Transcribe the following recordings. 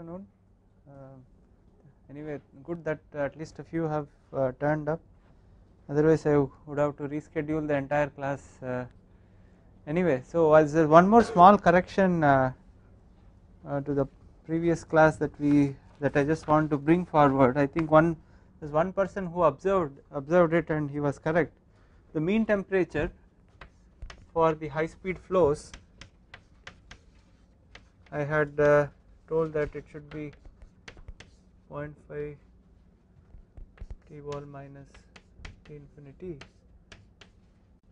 afternoon. Uh, anyway, good that at least a few have uh, turned up. Otherwise, I would have to reschedule the entire class. Uh, anyway, so as one more small correction to the previous class that we that I just want to bring forward. I think one there's one person who observed observed it and he was correct. The mean temperature for the high speed flows I had uh, told that it should be 0.5 t wall minus t infinity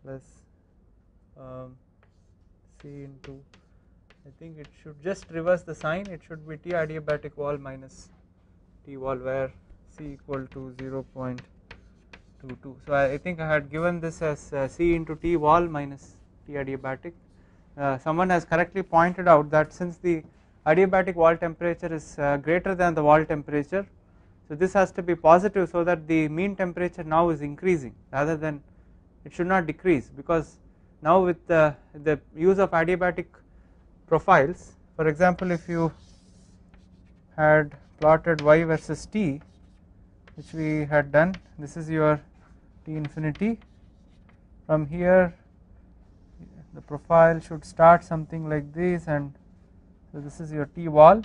plus um, c into I think it should just reverse the sign. It should be t adiabatic wall minus t wall where c equal to 0.22 so I, I think I had given this as uh, c into t wall minus t adiabatic uh, someone has correctly pointed out that since the adiabatic wall temperature is uh, greater than the wall temperature. So this has to be positive so that the mean temperature now is increasing rather than it should not decrease because now with the, the use of adiabatic profiles for example if you had plotted y versus t which we had done this is your t infinity. From here the profile should start something like this and so this is your T wall.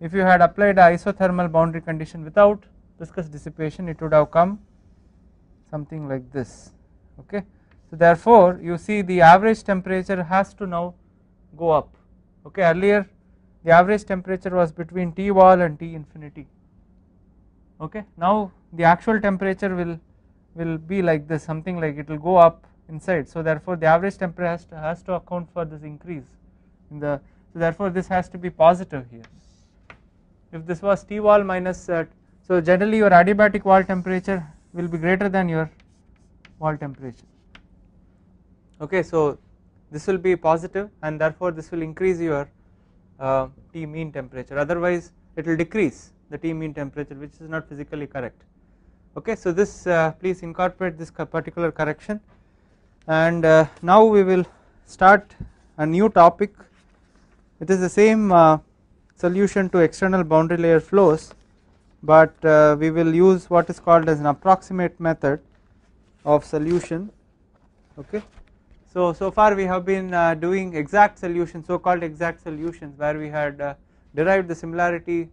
If you had applied a isothermal boundary condition without viscous dissipation it would have come something like this okay. So therefore you see the average temperature has to now go up okay earlier the average temperature was between T wall and T infinity okay now the actual temperature will will be like this something like it will go up inside so therefore the average temperature has to, has to account for this increase in the so therefore this has to be positive here. If this was T wall minus uh, so generally your adiabatic wall temperature will be greater than your wall temperature. Okay so this will be positive and therefore this will increase your uh, T mean temperature. Otherwise it will decrease the T mean temperature which is not physically correct. Okay so this uh, please incorporate this particular correction. And uh, now we will start a new topic it is the same uh, solution to external boundary layer flows but uh, we will use what is called as an approximate method of solution. Okay? So so far we have been uh, doing exact solutions so called exact solutions where we had uh, derived the similarity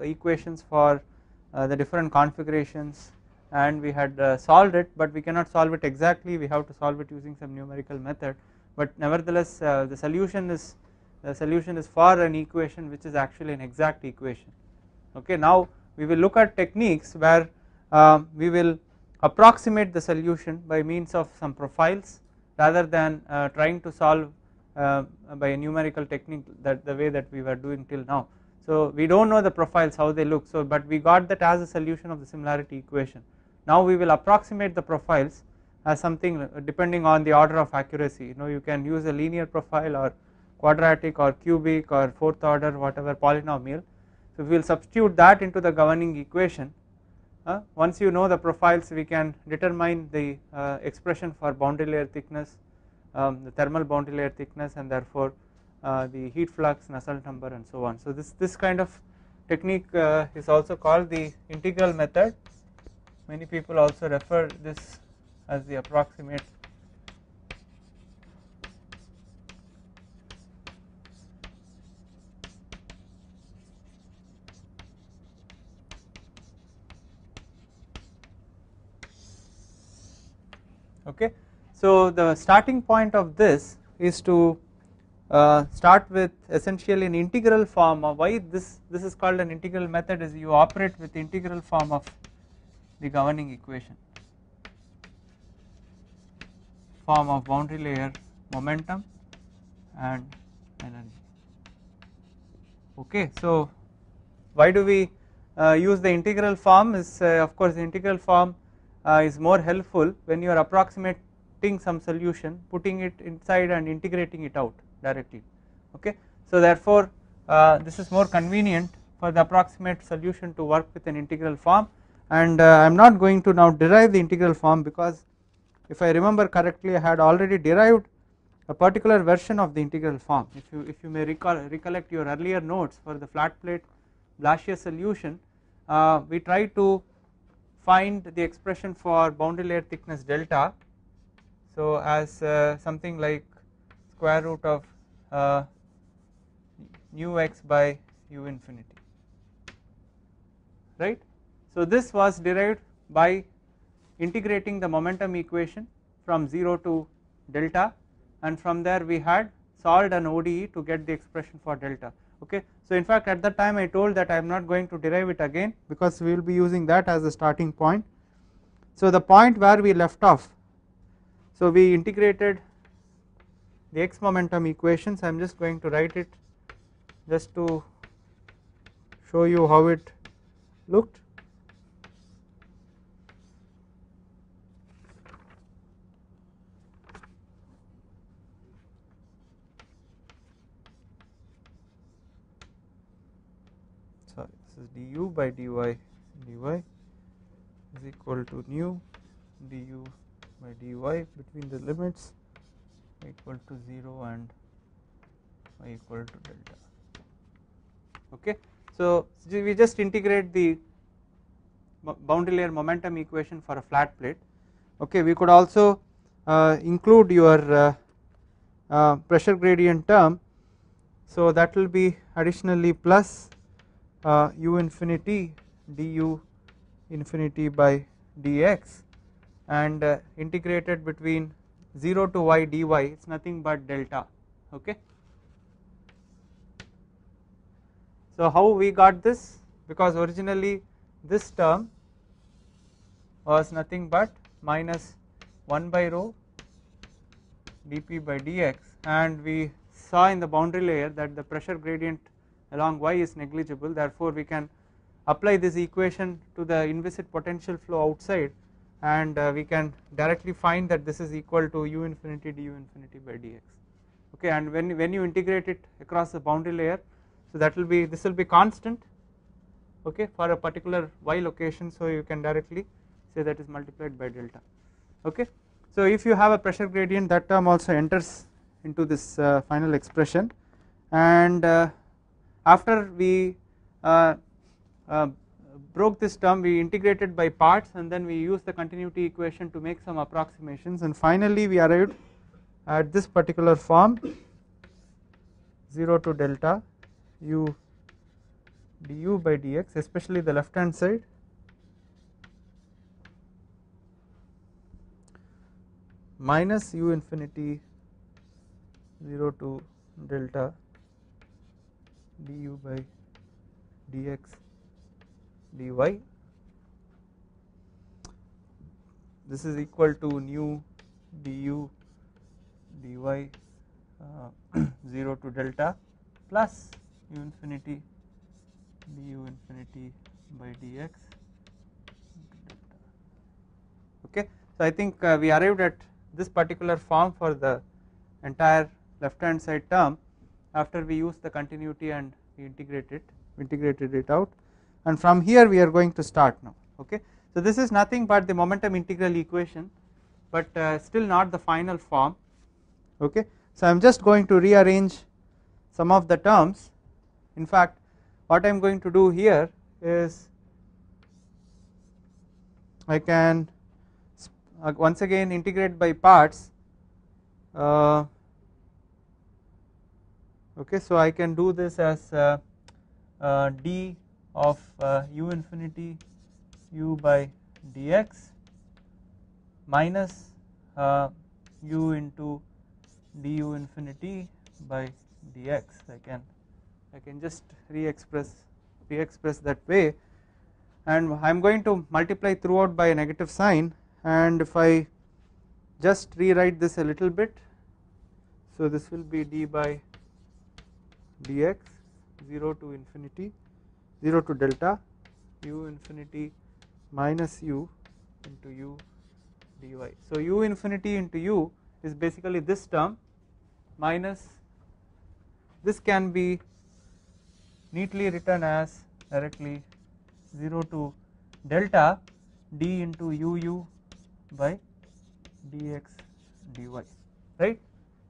equations for uh, the different configurations and we had uh, solved it but we cannot solve it exactly. We have to solve it using some numerical method. But nevertheless the solution is the solution is for an equation which is actually an exact equation. Okay now we will look at techniques where uh, we will approximate the solution by means of some profiles rather than uh, trying to solve uh, by a numerical technique that the way that we were doing till now. So we do not know the profiles how they look so but we got that as a solution of the similarity equation. Now we will approximate the profiles as something depending on the order of accuracy. You know you can use a linear profile or quadratic or cubic or fourth order whatever polynomial. So we will substitute that into the governing equation. Uh, once you know the profiles we can determine the uh, expression for boundary layer thickness um, the thermal boundary layer thickness and therefore uh, the heat flux Nusselt number and so on. So this this kind of technique uh, is also called the integral method. Many people also refer this as the approximate okay. So the starting point of this is to uh, start with essentially an integral form of why this this is called an integral method is you operate with integral form of the governing equation. Form of boundary layer momentum and energy. Okay. So why do we uh, use the integral form is uh, of course the integral form is more helpful when you are approximating some solution putting it inside and integrating it out directly. Okay? So therefore uh, this is more convenient for the approximate solution to work with an integral form. And uh, I am not going to now derive the integral form because if I remember correctly I had already derived a particular version of the integral form. If you if you may recall recollect your earlier notes for the flat plate Blasius solution uh, we try to find the expression for boundary layer thickness delta so as uh, something like square root of uh, nu x by u infinity right. So this was derived by integrating the momentum equation from 0 to delta and from there we had solved an ODE to get the expression for delta okay. So in fact at that time I told that I am not going to derive it again because we will be using that as a starting point. So the point where we left off so we integrated the x momentum equations I am just going to write it just to show you how it looked is du by dy dy is equal to nu du by dy between the limits equal to 0 and y equal to delta. Okay? So we just integrate the boundary layer momentum equation for a flat plate. Okay? We could also uh, include your uh, uh, pressure gradient term. So that will be additionally plus uh, u infinity du infinity by dx and uh, integrated between 0 to y dy it is nothing but delta okay. So how we got this because originally this term was nothing but minus 1 by rho dp by dx and we saw in the boundary layer that the pressure gradient along y is negligible therefore we can apply this equation to the inviscid potential flow outside and uh, we can directly find that this is equal to u infinity du infinity by dx. Okay and when when you integrate it across the boundary layer so that will be this will be constant okay for a particular y location. So you can directly say that is multiplied by delta okay. So if you have a pressure gradient that term also enters into this uh, final expression. And uh, after we uh, uh, broke this term we integrated by parts and then we used the continuity equation to make some approximations. And finally we arrived at this particular form 0 to delta u du by dx especially the left hand side. Minus u infinity 0 to delta du by dx dy. This is equal to nu du dy uh, 0 to delta plus u infinity du infinity by dx. Okay. So i think uh, we arrived at this particular form for the entire left hand side term after we use the continuity and we integrate it integrated it out. And from here we are going to start now okay? So this is nothing but the momentum integral equation but uh, still not the final form okay? So i am just going to rearrange some of the terms. In fact what i am going to do here is I can uh, once again integrate by parts uh, okay so I can do this as uh, uh, d of uh, u infinity u by dx minus uh, u into du infinity by dx. I can I can just re-express re-express that way. And I am going to multiply throughout by a negative sign. And if I just rewrite this a little bit so this will be d by dx 0 to infinity 0 to delta u infinity minus u into u dy. So u infinity into u is basically this term minus this can be neatly written as directly 0 to delta d into uu by dx dy right.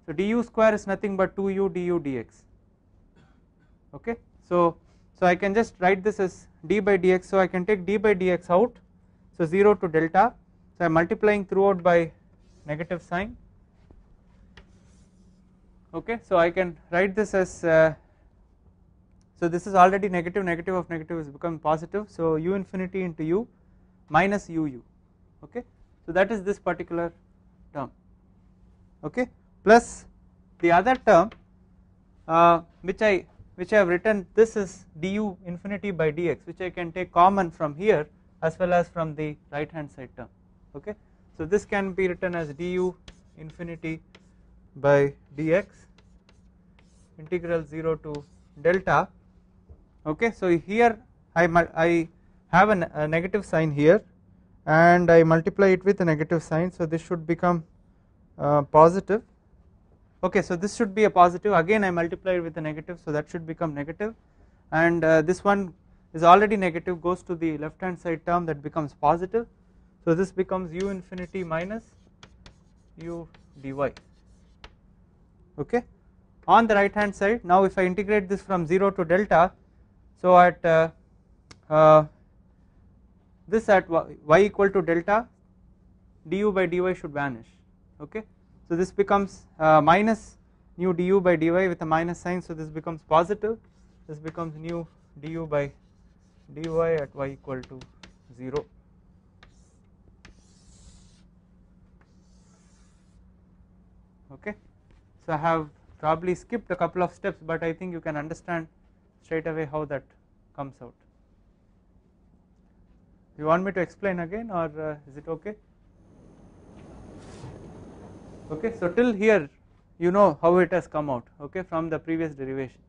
So du square is nothing but 2u du dx okay. So, so I can just write this as d by dx. So I can take d by dx out. So 0 to delta. So I am multiplying throughout by negative sign. Okay. So I can write this as uh, so this is already negative. Negative of negative is become positive. So u infinity into u minus uu okay. So that is this particular term. Okay. Plus the other term uh, which I which I have written this is du infinity by dx which I can take common from here as well as from the right hand side term okay? So this can be written as du infinity by dx integral 0 to delta okay? So here I, I have a, a negative sign here and I multiply it with a negative sign. So this should become uh, positive okay so this should be a positive. Again I multiply it with a negative so that should become negative. And uh, this one is already negative goes to the left hand side term that becomes positive. So this becomes u infinity minus u dy. Okay? On the right hand side now if I integrate this from 0 to delta so at uh, uh, this at y equal to delta du by dy should vanish. Okay so this becomes uh, minus nu du by dy with a minus sign. So this becomes positive. This becomes nu du by dy at y equal to 0 okay. So I have probably skipped a couple of steps but I think you can understand straight away how that comes out. You want me to explain again or uh, is it okay okay so till here you know how it has come out okay from the previous derivation.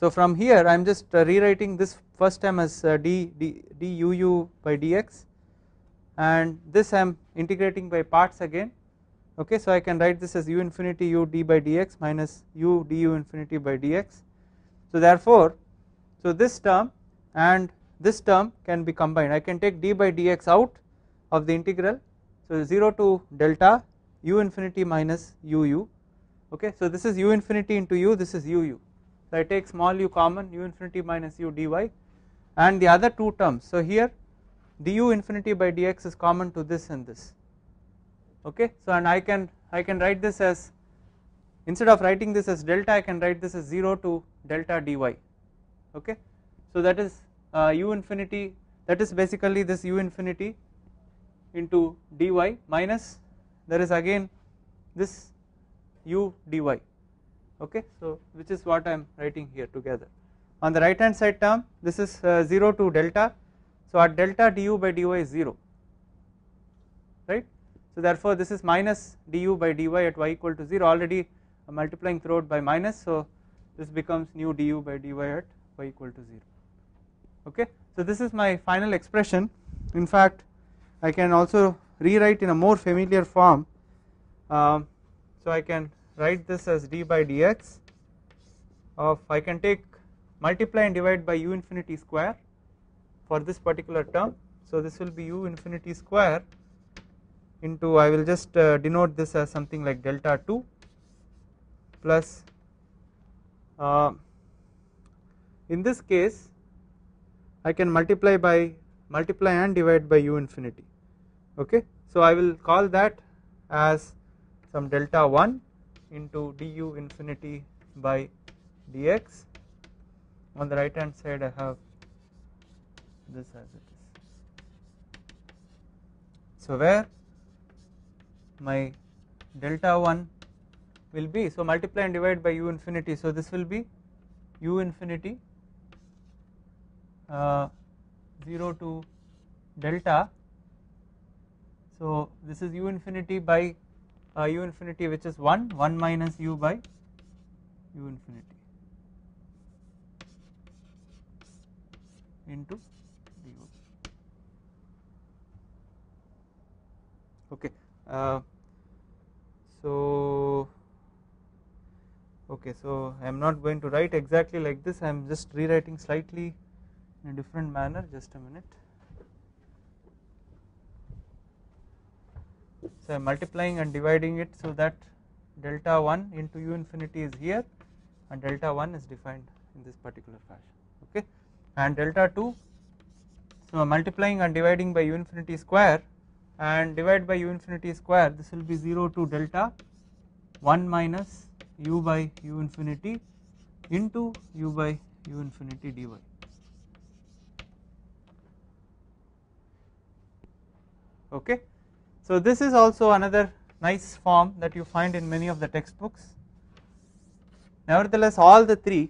So from here I am just uh, rewriting this first term as uh, d, d, duu by dx and this I am integrating by parts again okay. So I can write this as u infinity u d by dx minus u du infinity by dx so therefore so this term and this term can be combined. I can take d by dx out of the integral. So 0 to delta u infinity minus uu okay so this is u infinity into u this is uu so I take small u common u infinity minus u dy and the other two terms. So here du infinity by dx is common to this and this. Okay so and I can I can write this as instead of writing this as delta I can write this as 0 to delta dy. Okay so that is uh, u infinity that is basically this u infinity into dy minus there is again this u dy okay? So which is what I am writing here together. On the right hand side term this is uh, 0 to delta. So at delta du by dy is 0 right? So therefore this is minus du by dy at y equal to 0 already multiplying throughout by minus. So this becomes nu du by dy at y equal to 0 okay. So this is my final expression. In fact I can also rewrite in a more familiar form. Um, so I can write this as d by dx of I can take multiply and divide by u infinity square for this particular term. So this will be u infinity square into I will just uh, denote this as something like delta 2 plus uh, in this case I can multiply by multiply and divide by u infinity okay. So I will call that as some delta 1 into du infinity by dx. On the right hand side I have this as it is. So where my delta 1 will be? So multiply and divide by u infinity. So this will be u infinity uh, 0 to delta so this is u infinity by uh, u infinity which is 1 1 minus u by u infinity into du okay uh, so okay so I am not going to write exactly like this. I am just rewriting slightly in a different manner. Just a minute so I am multiplying and dividing it so that delta 1 into u infinity is here and delta 1 is defined in this particular fashion okay? And delta 2 so multiplying and dividing by u infinity square and divide by u infinity square this will be 0 to delta 1 minus u by u infinity into u by u infinity dy. Okay so this is also another nice form that you find in many of the textbooks. Nevertheless all the three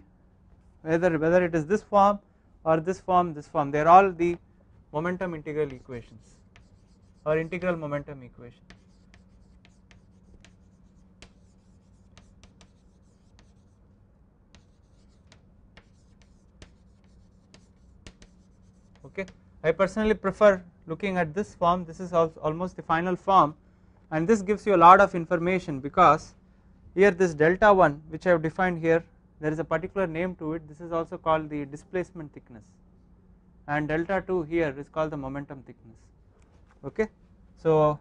whether whether it is this form or this form this form they are all the momentum integral equations or integral momentum equation okay? I personally prefer looking at this form this is almost the final form and this gives you a lot of information because here this delta 1 which I have defined here there is a particular name to it. This is also called the displacement thickness. And delta 2 here is called the momentum thickness. Okay? So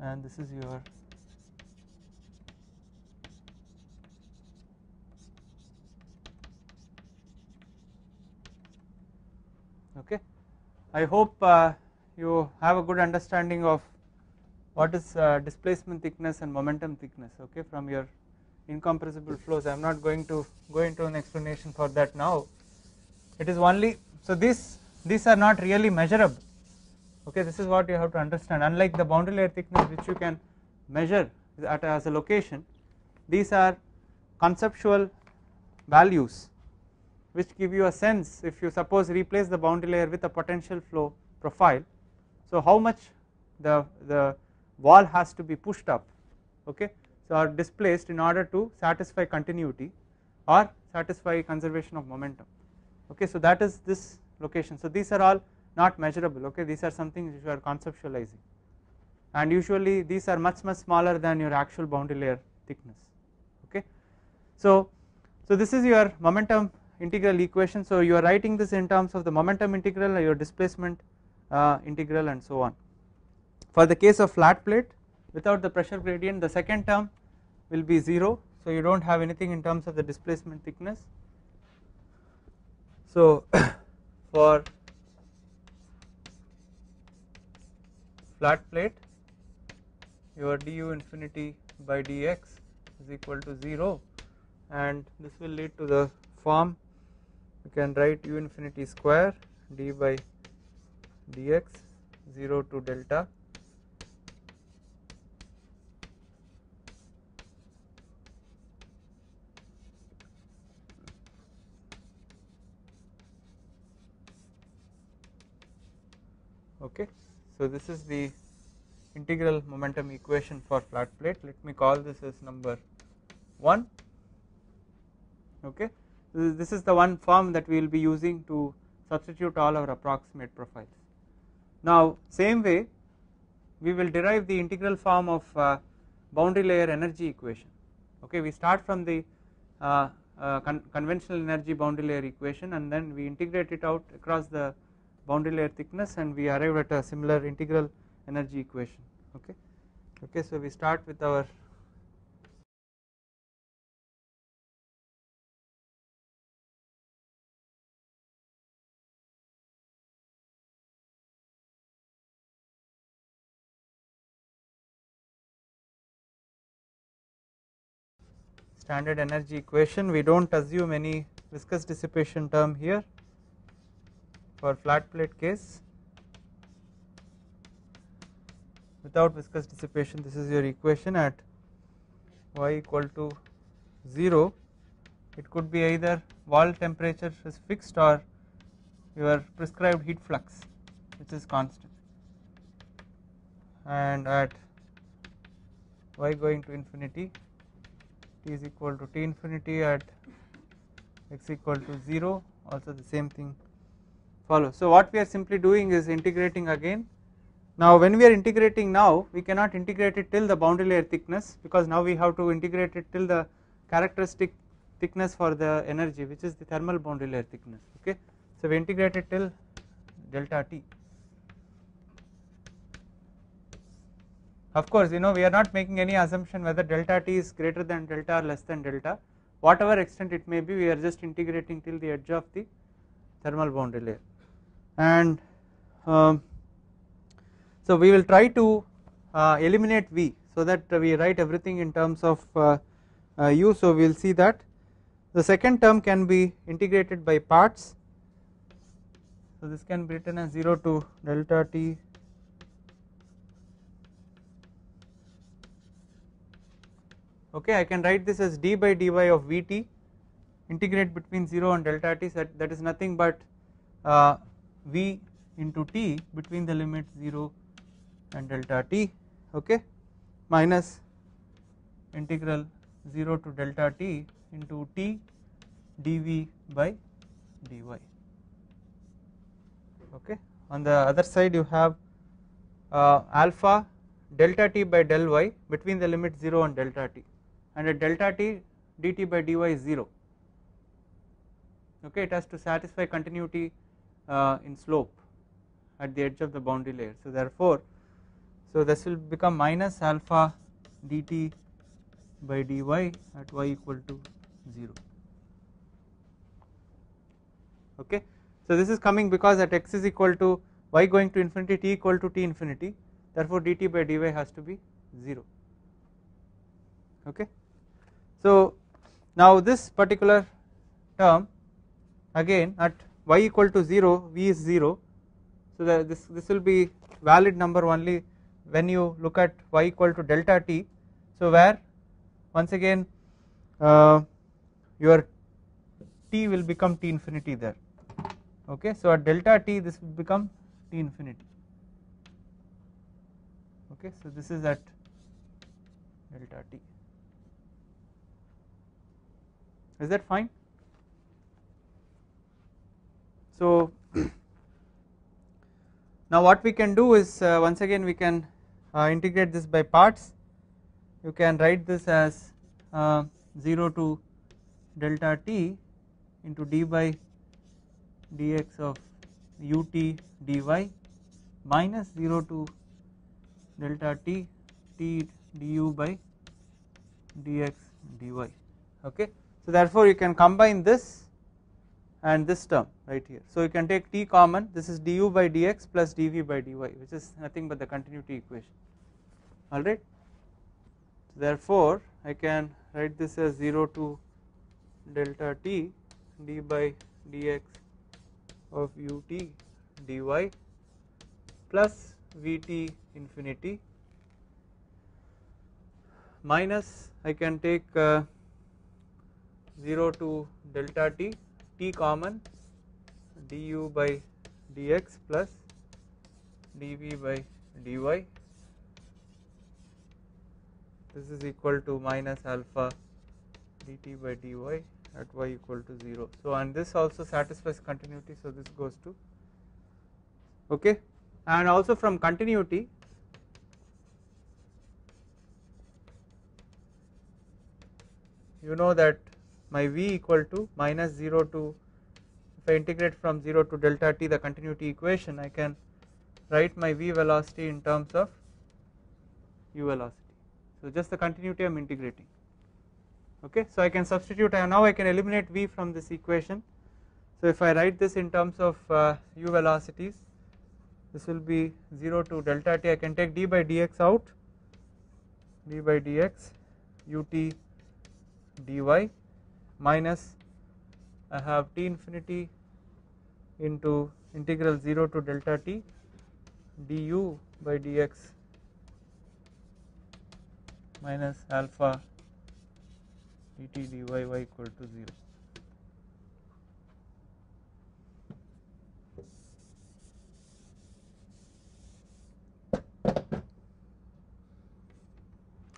and this is your okay. I hope uh, you have a good understanding of what is uh, displacement thickness and momentum thickness okay from your incompressible flows. I am not going to go into an explanation for that now. It is only so these these are not really measurable okay. This is what you have to understand. Unlike the boundary layer thickness which you can measure at as a location these are conceptual values which give you a sense if you suppose replace the boundary layer with a potential flow profile. So how much the, the wall has to be pushed up okay so are displaced in order to satisfy continuity or satisfy conservation of momentum okay. So that is this location. So these are all not measurable okay these are something which you are conceptualizing. And usually these are much much smaller than your actual boundary layer thickness okay. So so this is your momentum integral equation. So you are writing this in terms of the momentum integral your displacement uh, integral and so on. For the case of flat plate without the pressure gradient the second term will be 0 so you do not have anything in terms of the displacement thickness. So for flat plate your du infinity by dx is equal to 0 and this will lead to the form you can write u infinity square d by dx 0 to delta. Okay so this is the integral momentum equation for flat plate. Let me call this as number 1 okay this is the one form that we will be using to substitute all our approximate profiles. Now same way we will derive the integral form of uh, boundary layer energy equation. Okay we start from the uh, uh, con conventional energy boundary layer equation and then we integrate it out across the boundary layer thickness and we arrive at a similar integral energy equation. Okay? Okay so we start with our standard energy equation. We do not assume any viscous dissipation term here for flat plate case. Without viscous dissipation this is your equation at y equal to 0 it could be either wall temperature is fixed or your prescribed heat flux which is constant. And at y going to infinity t is equal to t infinity at x equal to 0 also the same thing follows. So what we are simply doing is integrating again now when we are integrating now we cannot integrate it till the boundary layer thickness because now we have to integrate it till the characteristic thickness for the energy which is the thermal boundary layer thickness okay. so we integrate it till delta t of course you know we are not making any assumption whether delta t is greater than delta or less than delta. Whatever extent it may be we are just integrating till the edge of the thermal boundary layer. And um, so we will try to uh, eliminate V so that we write everything in terms of uh, uh, U. So we will see that. The second term can be integrated by parts. So this can be written as 0 to delta t okay I can write this as d by dy of Vt integrate between 0 and delta t that, that is nothing but uh, V into t between the limit 0 and delta t okay minus integral 0 to delta t into t dv by dy okay on the other side you have uh, alpha delta t by del y between the limit 0 and delta t and at delta t dt by dy is 0 okay it has to satisfy continuity uh, in slope at the edge of the boundary layer. So therefore so this will become minus alpha dt by dy at y equal to 0 okay so this is coming because at x is equal to y going to infinity t equal to t infinity. Therefore dt by dy has to be 0 okay so now this particular term again at y equal to 0 v is 0 so that this this will be valid number only when you look at y equal to delta t. So where once again uh, your t will become t infinity there. Okay? So at delta t this will become t infinity. Okay? So this is at delta t is that fine? So now what we can do is uh, once again we can uh, integrate this by parts. You can write this as uh, 0 to delta t into d by dx of ut dy minus 0 to delta t t du by dx dy okay so therefore you can combine this and this term right here. So you can take t common this is du by dx plus dv by dy which is nothing but the continuity equation alright. Therefore I can write this as 0 to delta t d by dx of ut dy plus vt infinity minus I can take uh, 0 to delta t t common du by dx plus dv by dy. This is equal to minus alpha dt by dy at y equal to 0 so and this also satisfies continuity so this goes to okay. And also from continuity you know that my v equal to minus 0 to if I integrate from 0 to delta t the continuity equation I can write my v velocity in terms of u velocity. So just the continuity I am integrating. Okay? So I can substitute and now I can eliminate v from this equation. So if I write this in terms of uh, u velocities this will be 0 to delta t. I can take d by dx out d by dx ut dy minus I have t infinity into integral 0 to delta t du by dx minus alpha dt dy y equal to 0.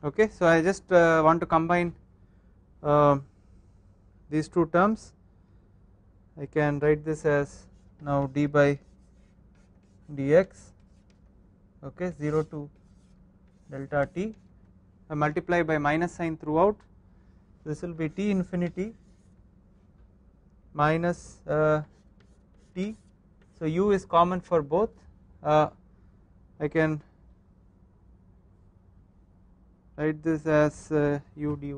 Okay, so I just uh, want to combine uh, these two terms I can write this as now d by dx okay 0 to delta t. I multiply by minus sign throughout. This will be t infinity minus uh, t. So u is common for both. Uh, I can write this as uh, u dy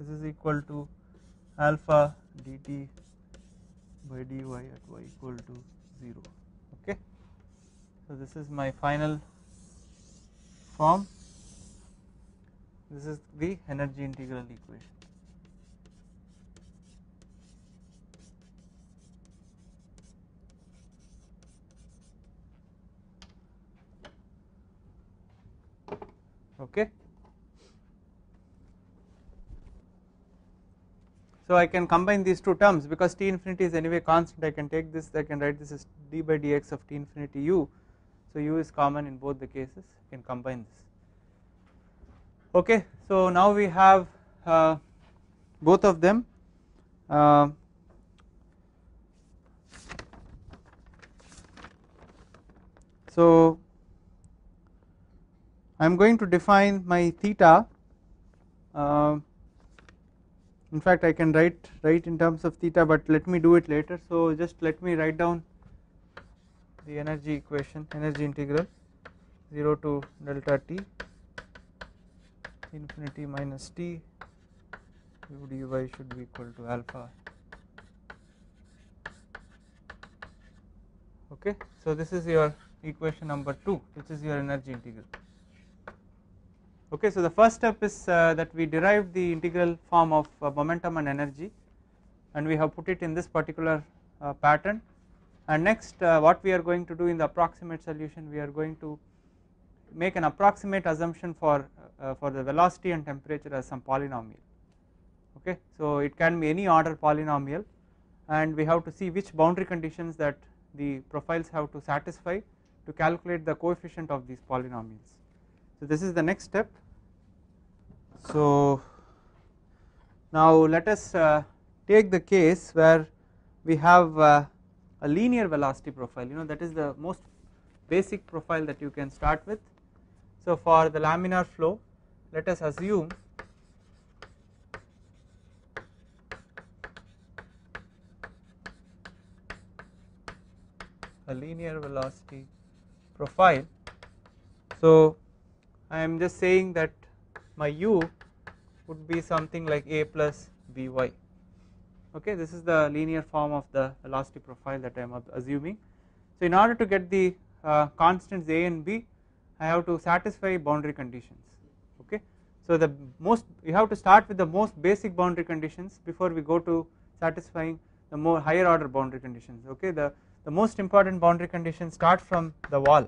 this is equal to alpha dt by dy at y equal to 0 okay? So this is my final form. This is the energy integral equation. Okay so I can combine these two terms because T infinity is anyway constant. I can take this I can write this as d by dx of T infinity u. So u is common in both the cases. I can combine this. Okay. So now we have uh, both of them. Uh, so I am going to define my theta uh, in fact I can write write in terms of theta but let me do it later. So just let me write down the energy equation energy integral 0 to delta t infinity minus t u dy should be equal to alpha. Okay? So this is your equation number 2 which is your energy integral okay so the first step is uh, that we derived the integral form of uh, momentum and energy and we have put it in this particular uh, pattern. And next uh, what we are going to do in the approximate solution we are going to make an approximate assumption for uh, for the velocity and temperature as some polynomial. Okay so it can be any order polynomial and we have to see which boundary conditions that the profiles have to satisfy to calculate the coefficient of these polynomials. So this is the next step so now let us uh, take the case where we have uh, a linear velocity profile you know that is the most basic profile that you can start with. So for the laminar flow let us assume a linear velocity profile. So I am just saying that my u would be something like a plus by okay this is the linear form of the velocity profile that I am assuming. So in order to get the uh, constants a and b I have to satisfy boundary conditions. Okay so the most you have to start with the most basic boundary conditions before we go to satisfying the more higher order boundary conditions. Okay the the most important boundary conditions start from the wall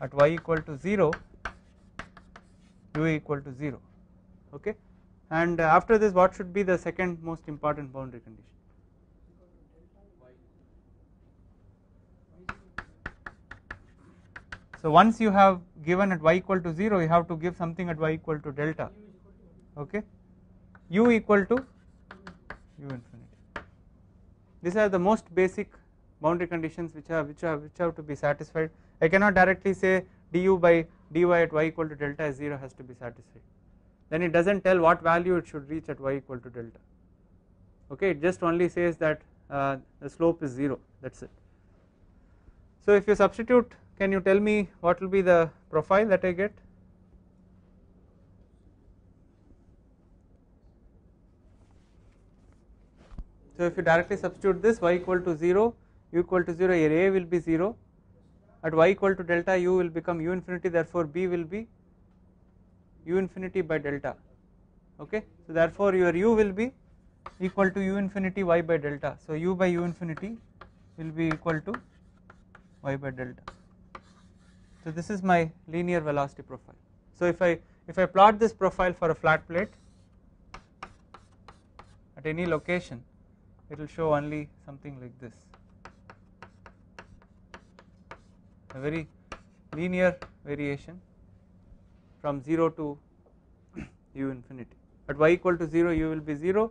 at y equal to 0 u equal to 0 okay? And uh, after this what should be the second most important boundary condition? So once you have given at y equal to 0 you have to give something at y equal to delta okay? u equal to u infinity. These are the most basic boundary conditions which have which have which have to be satisfied. I cannot directly say du by dy at y equal to delta is 0 has to be satisfied. Then it does not tell what value it should reach at y equal to delta. Okay it just only says that uh, the slope is 0 that is it. So if you substitute can you tell me what will be the profile that I get? So if you directly substitute this y equal to 0 u equal to 0 here a will be 0 at y equal to delta u will become u infinity therefore b will be u infinity by delta. Okay? So therefore your u will be equal to u infinity y by delta. So u by u infinity will be equal to y by delta. So this is my linear velocity profile. So if I if I plot this profile for a flat plate at any location it will show only something like this a very linear variation from 0 to u infinity. At y equal to 0 u will be 0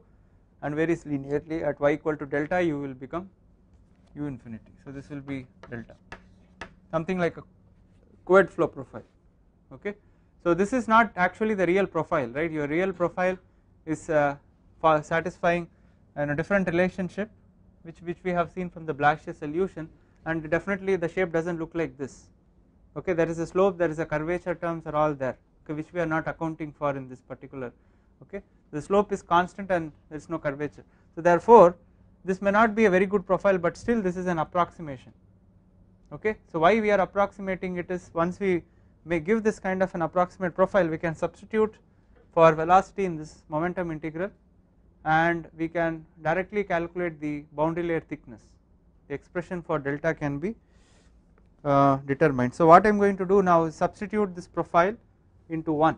and varies linearly at y equal to delta u will become u infinity. So this will be delta. Something like a Couette flow profile okay? So this is not actually the real profile right? Your real profile is uh, satisfying in a different relationship which which we have seen from the Blasius solution and definitely the shape does not look like this. Okay there is a slope there is a curvature terms are all there okay, which we are not accounting for in this particular okay. The slope is constant and there is no curvature. So therefore this may not be a very good profile but still this is an approximation okay. So why we are approximating it is once we may give this kind of an approximate profile we can substitute for velocity in this momentum integral and we can directly calculate the boundary layer thickness expression for delta can be uh, determined. So what I am going to do now is substitute this profile into 1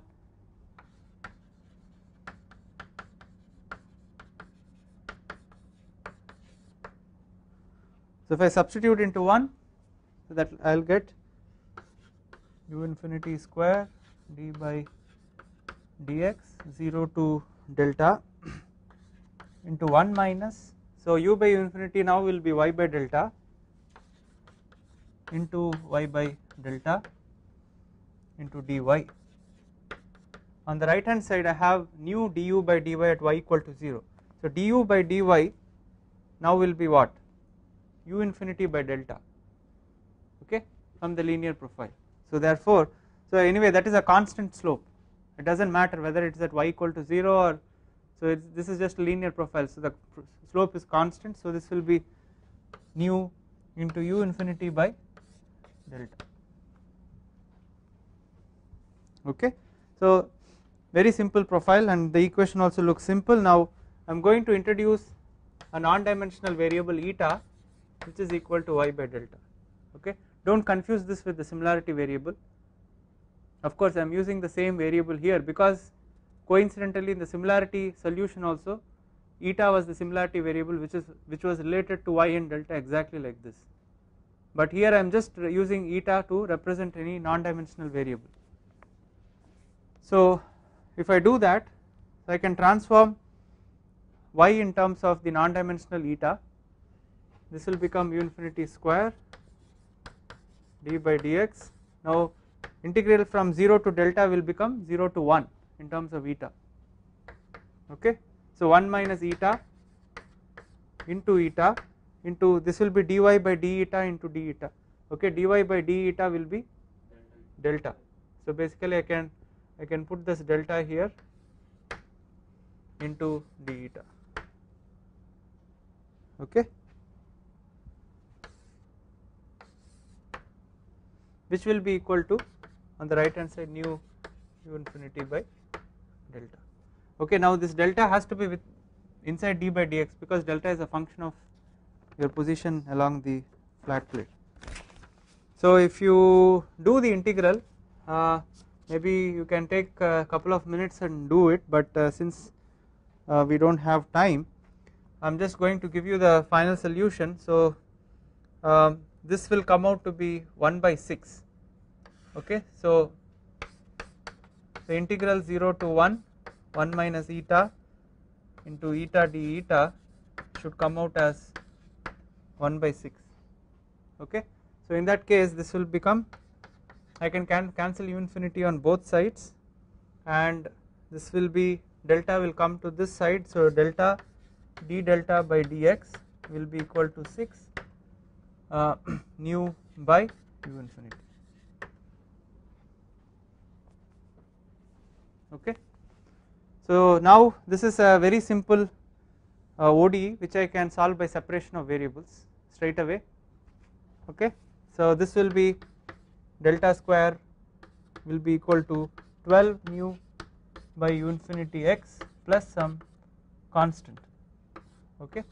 So if I substitute into 1 so that I will get u infinity square d by dx 0 to delta into 1 minus so u by infinity now will be y by delta into y by delta into dy. On the right hand side I have nu du by dy at y equal to 0 so du by dy now will be what? u infinity by delta. Okay? From the linear profile. So therefore so anyway that is a constant slope. It does not matter whether it is at y equal to 0 or so this is just a linear profile. So the slope is constant. So this will be nu into u infinity by delta. Okay? So very simple profile and the equation also looks simple. Now I am going to introduce a non-dimensional variable eta which is equal to y by delta. Okay? Do not confuse this with the similarity variable. Of course I am using the same variable here because coincidentally in the similarity solution also eta was the similarity variable which is which was related to y and delta exactly like this. But here I am just using eta to represent any non-dimensional variable. So if I do that I can transform y in terms of the non-dimensional eta. This will become u infinity square d by dx now integral from 0 to delta will become 0 to 1 in terms of eta. Okay? So 1 minus eta into eta into this will be dy by d eta into d eta. Okay? dy by d eta will be delta. So basically I can I can put this delta here into d eta. Okay? Which will be equal to on the right hand side nu u infinity by delta. Okay now this delta has to be with inside d by dx because delta is a function of your position along the flat plate. So if you do the integral uh, maybe you can take a couple of minutes and do it but uh, since uh, we do not have time I am just going to give you the final solution. So um, this will come out to be 1 by 6 okay so the integral 0 to 1 1 minus eta into eta d eta should come out as 1 by 6 okay? So in that case this will become I can can cancel u infinity on both sides and this will be delta will come to this side. So delta d delta by dx will be equal to 6 uh, nu by u infinity okay. So now this is a very simple uh, ODE which I can solve by separation of variables straight away. Okay. So this will be delta square will be equal to 12 mu by u infinity x plus some constant. Okay.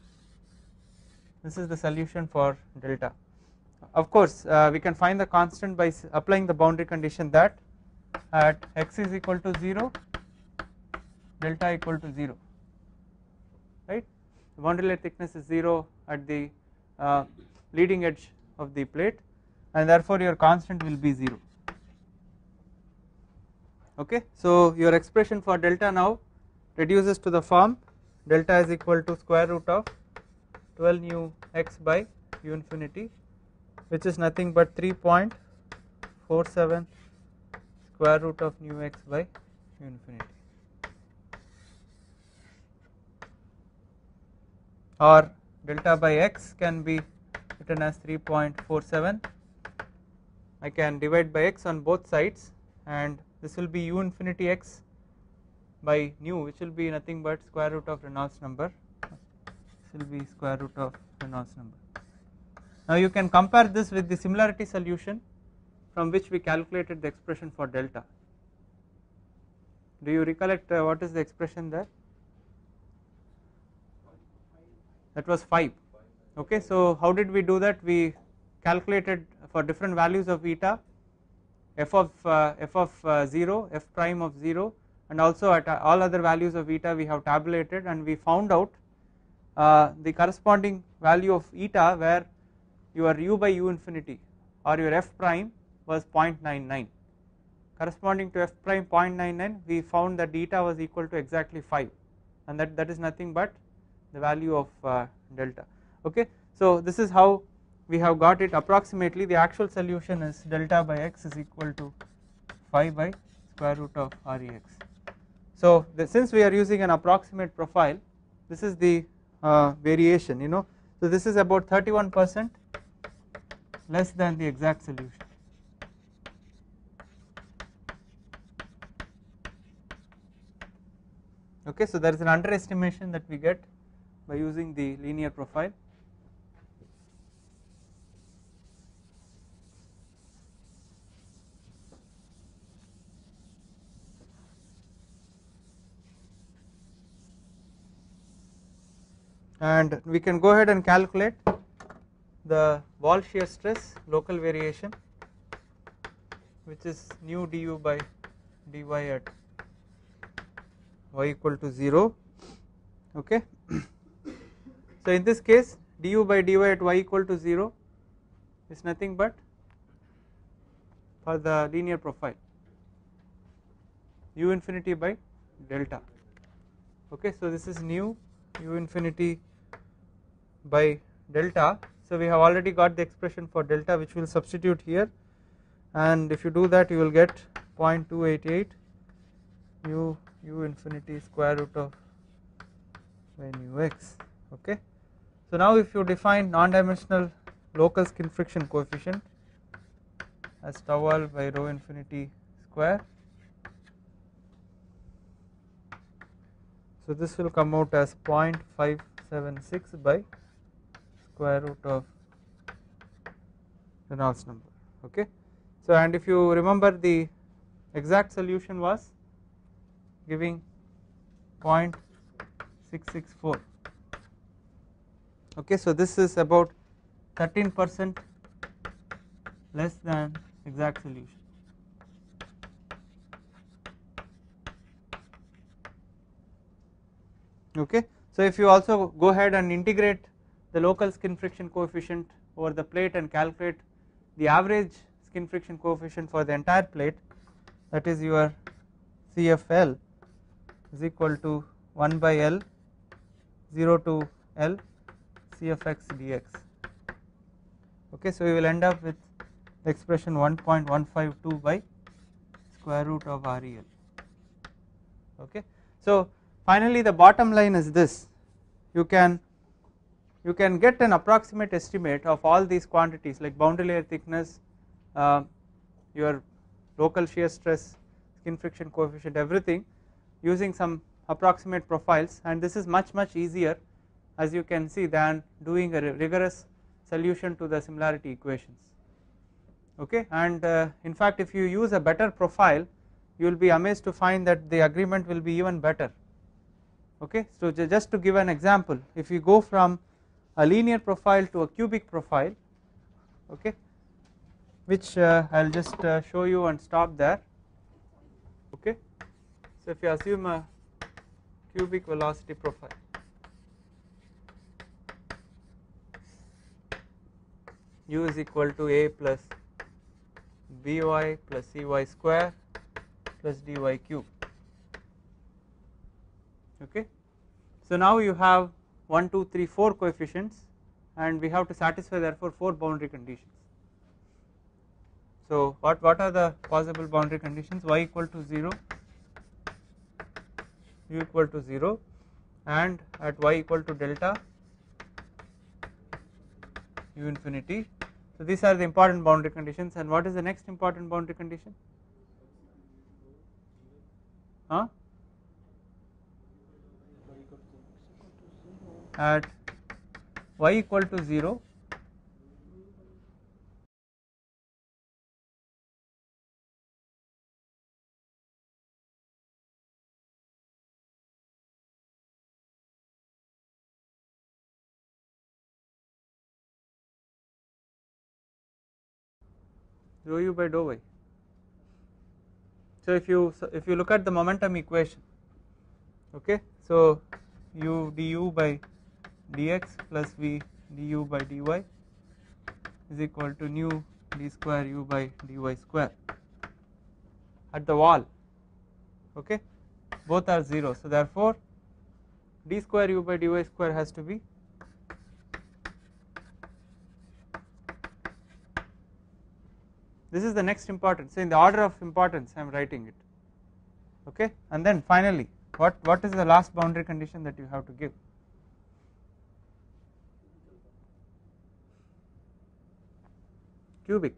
This is the solution for delta. Of course uh, we can find the constant by applying the boundary condition that at x is equal to 0 delta equal to 0 right? The boundary layer thickness is 0 at the uh, leading edge of the plate and therefore your constant will be 0 okay? So your expression for delta now reduces to the form delta is equal to square root of 12 nu x by u infinity which is nothing but 3.47 square root of nu x by u infinity. Or delta by x can be written as 3.47 I can divide by x on both sides and this will be u infinity x by nu which will be nothing but square root of Reynolds number. This will be square root of Reynolds number. Now you can compare this with the similarity solution from which we calculated the expression for delta. Do you recollect uh, what is the expression there? That was 5 okay so how did we do that we calculated for different values of eta f of uh, f of uh, 0 f prime of 0 and also at all other values of eta we have tabulated and we found out uh, the corresponding value of eta where your u by u infinity or your f prime was 0.99 corresponding to f prime 0.99 we found that eta was equal to exactly 5 and that that is nothing but the value of uh, delta. Okay? So this is how we have got it. Approximately the actual solution is delta by x is equal to 5 by square root of rex so the, since we are using an approximate profile this is the uh, variation you know. So this is about 31 percent less than the exact solution okay so there is an underestimation that we get by using the linear profile. And we can go ahead and calculate the wall shear stress local variation which is nu du by dy at y equal to 0 okay. So in this case du by dy at y equal to 0 is nothing but for the linear profile u infinity by delta okay so this is nu u infinity by delta. So we have already got the expression for delta which we will substitute here and if you do that you will get 0.288 u u infinity square root of by nu x okay. So now if you define non-dimensional local skin friction coefficient as tau l by rho infinity square so this will come out as 0.576 by square root of Reynolds number okay. So and if you remember the exact solution was giving 0.664 okay so this is about 13 percent less than exact solution. Okay so if you also go ahead and integrate the local skin friction coefficient over the plate and calculate the average skin friction coefficient for the entire plate that is your CFL is equal to 1 by L 0 to L CFX dx okay so we will end up with the expression 1.152 by square root of REL okay so finally the bottom line is this. You can you can get an approximate estimate of all these quantities like boundary layer thickness uh, your local shear stress skin friction coefficient everything using some approximate profiles and this is much much easier as you can see than doing a rigorous solution to the similarity equations. Okay? And uh, in fact if you use a better profile you will be amazed to find that the agreement will be even better. Okay? So just to give an example if you go from a linear profile to a cubic profile okay which uh, I will just uh, show you and stop there. Okay so if you assume a cubic velocity profile u is equal to a plus by plus cy square plus dy cube okay. So now you have 1 2 3 4 coefficients and we have to satisfy therefore 4 boundary conditions. So what, what are the possible boundary conditions y equal to 0 u equal to 0 and at y equal to delta u infinity. So these are the important boundary conditions and what is the next important boundary condition? Huh? At y equal to 0 rho u by dou y. So if you so if you look at the momentum equation, okay, so u du by dx plus v du by dy is equal to nu d square u by dy square at the wall, okay, both are 0. So therefore, d square u by dy square has to be this is the next important so in the order of importance I am writing it. Okay? And then finally what what is the last boundary condition that you have to give? Cubic.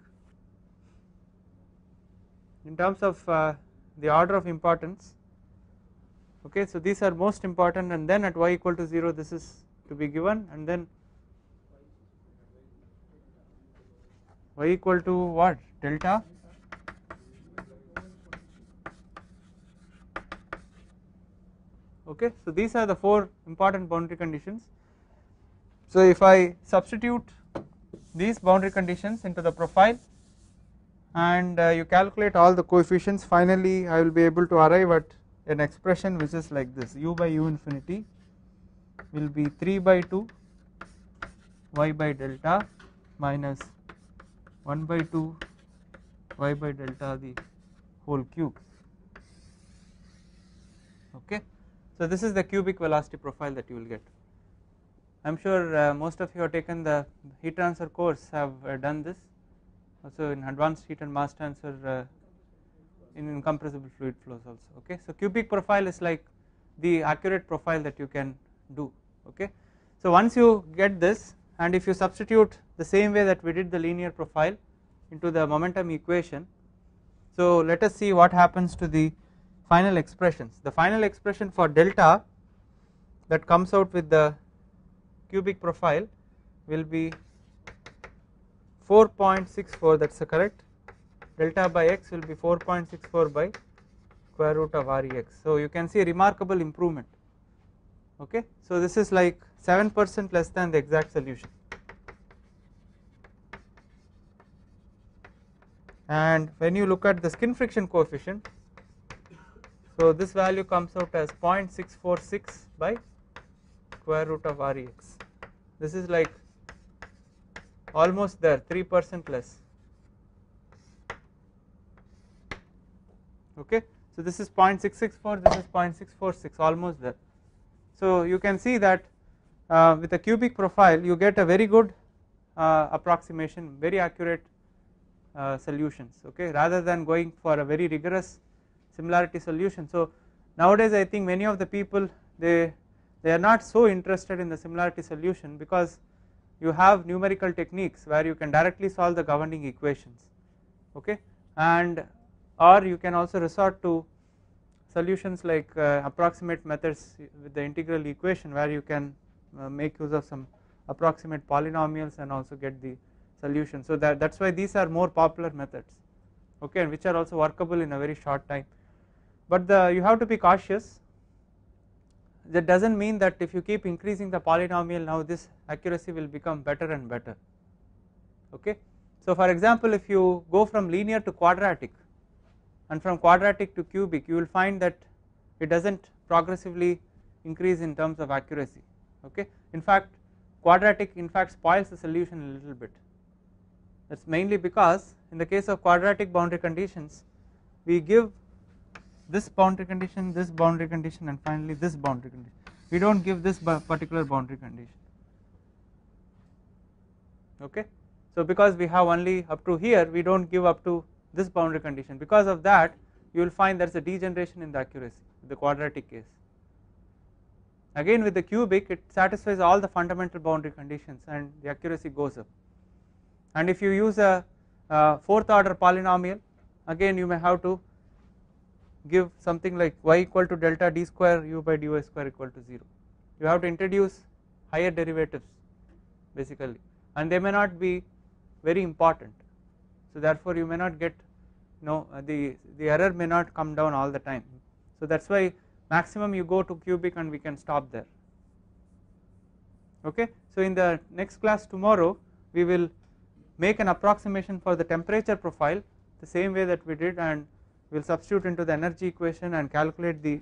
In terms of uh, the order of importance okay so these are most important and then at y equal to 0 this is to be given and then y equal to what delta. Okay so these are the four important boundary conditions. So if I substitute these boundary conditions into the profile and uh, you calculate all the coefficients finally I will be able to arrive at an expression which is like this. U by u infinity will be 3 by 2 y by delta minus 1 by 2 y by delta the whole cube. Okay? So this is the cubic velocity profile that you will get. I am sure uh, most of you have taken the heat transfer course have uh, done this. Also in advanced heat and mass transfer uh, in incompressible fluid flows also. Okay? So cubic profile is like the accurate profile that you can do. Okay? So once you get this and if you substitute the same way that we did the linear profile into the momentum equation. So let us see what happens to the final expressions. The final expression for delta that comes out with the cubic profile will be 4.64 that is correct. Delta by x will be 4.64 by square root of rex so you can see a remarkable improvement. Okay? So this is like 7% less than the exact solution and when you look at the skin friction coefficient so this value comes out as 0.646 by square root of rex this is like almost there 3% less. Okay? So this is 0.664 this is 0.646 almost there. So you can see that uh, with a cubic profile you get a very good uh, approximation very accurate uh, solutions okay rather than going for a very rigorous similarity solution. So nowadays I think many of the people they they are not so interested in the similarity solution because you have numerical techniques where you can directly solve the governing equations okay and or you can also resort to solutions like uh, approximate methods with the integral equation where you can uh, make use of some approximate polynomials and also get the solution so that that's why these are more popular methods okay and which are also workable in a very short time but the you have to be cautious that does not mean that if you keep increasing the polynomial now this accuracy will become better and better okay. So for example if you go from linear to quadratic and from quadratic to cubic you will find that it does not progressively increase in terms of accuracy okay. In fact quadratic in fact spoils the solution a little bit that is mainly because in the case of quadratic boundary conditions we give this boundary condition, this boundary condition and finally this boundary condition. We do not give this particular boundary condition okay. So because we have only up to here we do not give up to this boundary condition because of that you will find there is a degeneration in the accuracy the quadratic case. Again with the cubic it satisfies all the fundamental boundary conditions and the accuracy goes up and if you use a, fourth order polynomial again you may have to give something like y equal to delta d square u by dy square equal to 0 you have to introduce higher derivatives basically. And they may not be very important. So therefore you may not get you know the the error may not come down all the time. So that is why maximum you go to cubic and we can stop there. Okay? So in the next class tomorrow we will make an approximation for the temperature profile the same way that we did and we will substitute into the energy equation and calculate the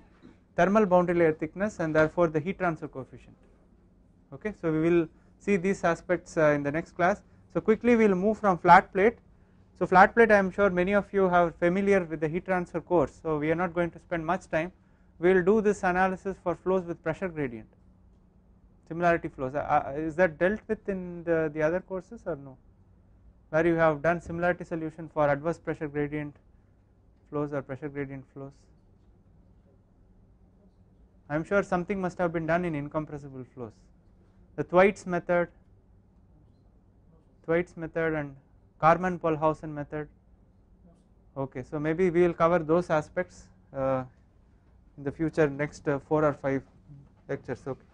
thermal boundary layer thickness and therefore the heat transfer coefficient. Okay so we will see these aspects uh, in the next class. So quickly we will move from flat plate. So flat plate I am sure many of you are familiar with the heat transfer course so we are not going to spend much time. We will do this analysis for flows with pressure gradient. Similarity flows. Uh, uh, is that dealt with in the, the other courses or no where you have done similarity solution for adverse pressure gradient flows or pressure gradient flows. I am sure something must have been done in incompressible flows. The Thwaites method Thwaites method and Karman Pohlhausen method. Okay so maybe we will cover those aspects uh, in the future next uh, 4 or 5 lectures. Okay